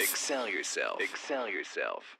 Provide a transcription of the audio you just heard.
yourself. Excel yourself. Excel yourself.